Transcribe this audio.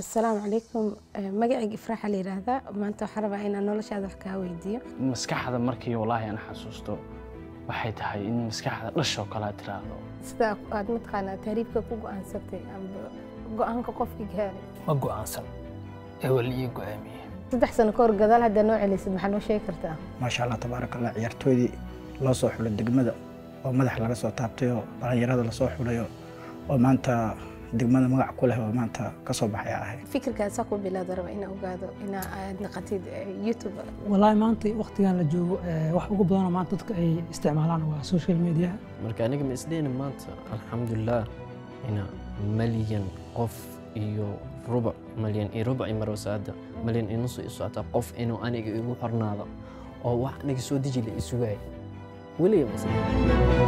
asalaamu calaykum. Magacayga ifraaxa la yidhaahdaa maanta waxaan rabaa inaan noloshaada wax kaa weydiiyo. Maskaxda markii wallaahi aan xasuusto waxay tahay in maskaxda dhashoo kale aad tiraahdo. Sida aad mataqaanaa taariibka ku go'aansatay amba go'aanka qofkii gaaray ma go'aansan. Ee wali ii go'aamiyey saddex sano ka hor gadaal haddaa noo celisad maxaa noo sheegi kartaa. Maasha allah tabaaraka allah ciyaartooydii loo soo xulay degmada oo madax laga soo taabtay oo dhallinyarada la soo xulayo oo maanta degmada magac ku leh oo maanta ka soo baxay ahay. Fikirkaasaa ku bilaada raba inaa ogaado inaa aad naqatid youtuber wallaahi maanta waqtigan la joogo eh, wax ugu badanoo maanta dadka ay isticmaalaan waa social media. Marka aniga ma isdhehni maanta alxamdulilah ina malyan qof iyo rubac malyan iyo rubac iyo marwasaada malyan iyo nusu i socota qof inuu aniga igu xornaado oo wax aniga soo deji la isugaay weliga ma